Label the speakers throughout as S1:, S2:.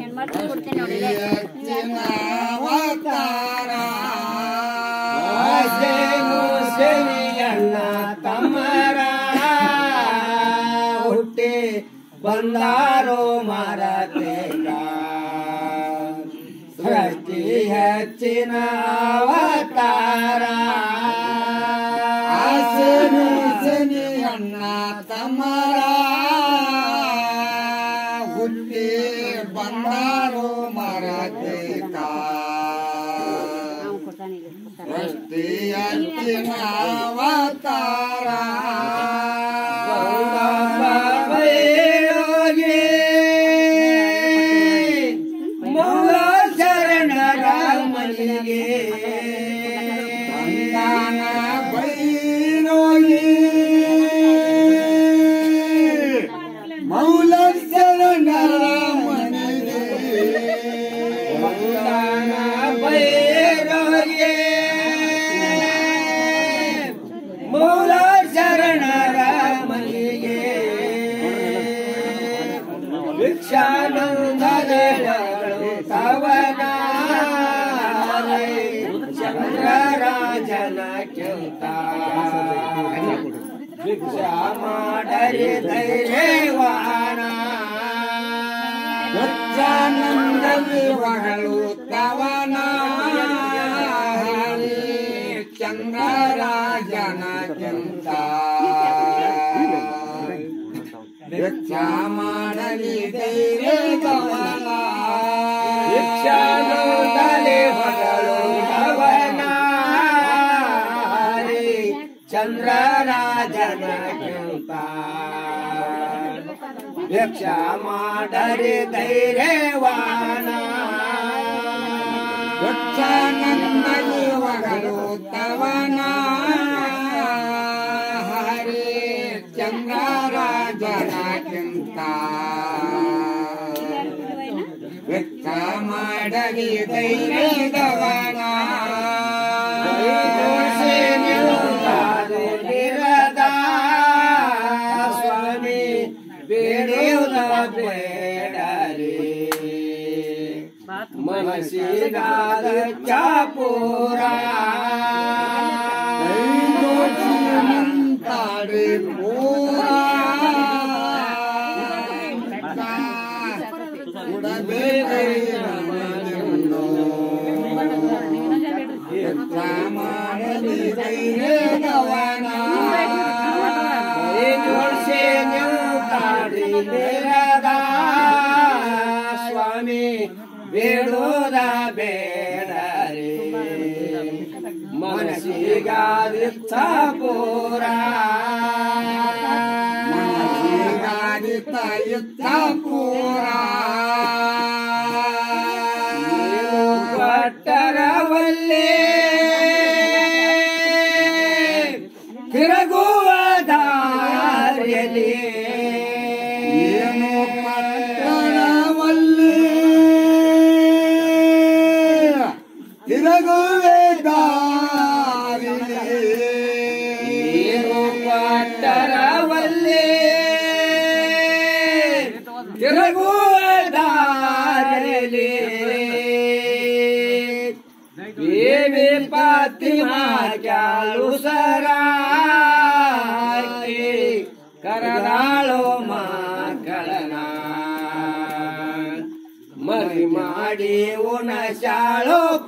S1: ಹೆಣ್ಮಕ್ಳು ಕೊಡ್ತೀನಿ
S2: ತಮ್ಮರ ಹುಟ್ಟಿ ಬಂದಾರೋ ಮಾರತೇಗ ಹೆಚ್ಚಿನ ಅವತಾರ
S1: ಅಣ್ಣ ತಮ್ಮರ 平安健康。
S2: श्यामाडरे धैर्यवाना
S1: गच्चानंद विवहलु तवना चंद्रराजन चिंता
S2: चंद्रराजन कृपा भिक्षा माडरे धैर्यवाना
S1: उत्सानंद जीवगलोत्तवना हरे चंद्रराजन कृपा भिक्षा माडरे धैर्यवाना
S2: ಬೇಡರಿ ಮನಸಿಗಾದ ಚಾಪೂರ
S1: ಮುಂತಾಡಿ
S2: ಬೇಡದ ಸ್ವಾಮಿ ಬೇಡೋದ ಬೇಡರಿ ಮನಸ್ಸಿಗಾದಿತ್ತ ಪೂರ
S1: ಮನಸ್ಸಿಗಾದಿತ್ತ ಯುತ್ತ ಪೂರ
S2: ಕೊಟ್ಟ
S1: ಪಟ್ಟರವಲ್ಲೇ
S2: ತಿರುಗುವುದಾಗಲಿ ಬೇಬಿ ಪಾತಿಮಾ ಕ್ಯಾಲು ಸರಾಯಿ ಕರದಾಳೋ ಮಕ್ಕಳನ ಮರಿ ಮಾಡಿ ಉಣ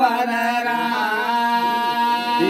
S2: ಪರರಾ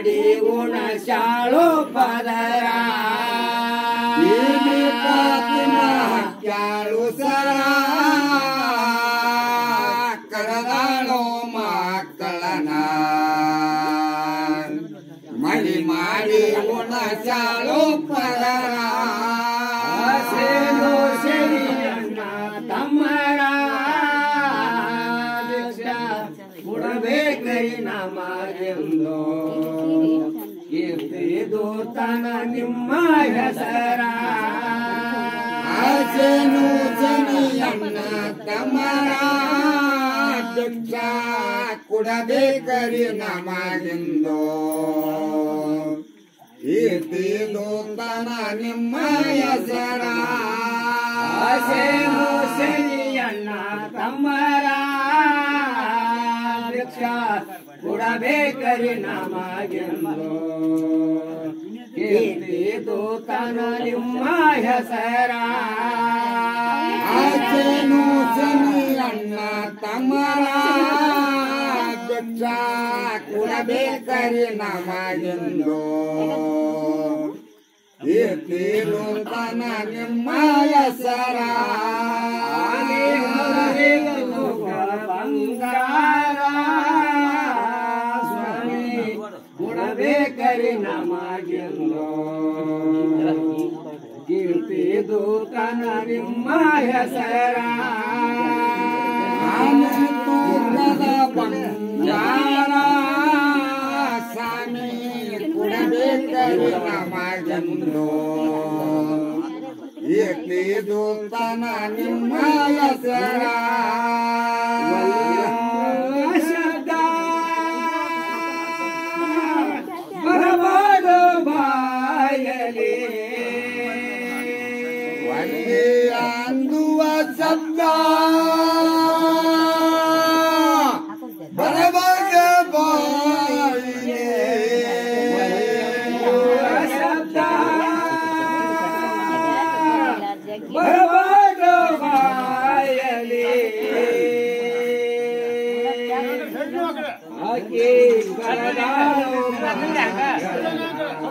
S2: पाडी गुण शाळो ನಮ ಎಂದು ಕೀರ್ತಿ ದೂತನ ನಿಮ್ಮ ಹೆಸರ
S1: ಆಸನು ಜನಿಯನ್ನ ತಮರ ದುಃಖ ಕೊಡಬೇಕರಿ ನಮಗೆಂದು ಕೀರ್ತಿ ದೂತನ ನಿಮ್ಮ ಹೆಸರ
S2: ಆಸನು ಜನಿಯನ್ನ ತಮರ कुड़ा उडाभे नामा कीर्ती दोतान लिंबाय सरा आचनु
S1: सनी अण्णा तमरा कुड़ा उडाभे नामा दोतान लिंबाय सरा
S2: ಕರದೆ ಕರಿ ನಮಗೆಲ್ಲೋ ಕೀರ್ತಿ ದೂತನ ನಿಮ್ಮ ಹೆಸರ
S1: ಸ್ವಾಮಿ ಕುಡಬೇಕರಿ ನಮಗೆಲ್ಲೋ ನಿಮ್ಮ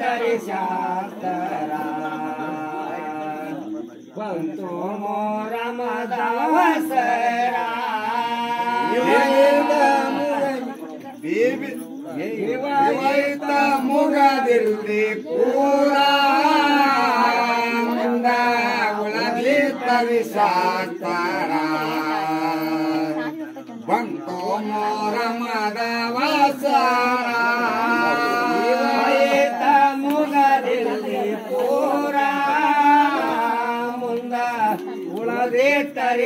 S2: तरी शास्त्रा मो तो मोरा माझा वसरा
S1: मुगा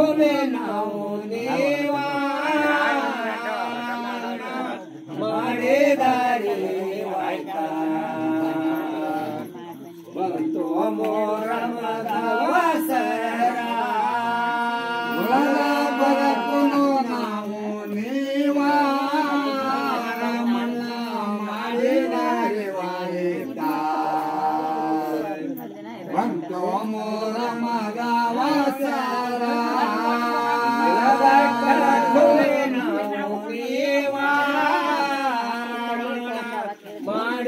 S2: kome naone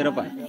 S3: Europa.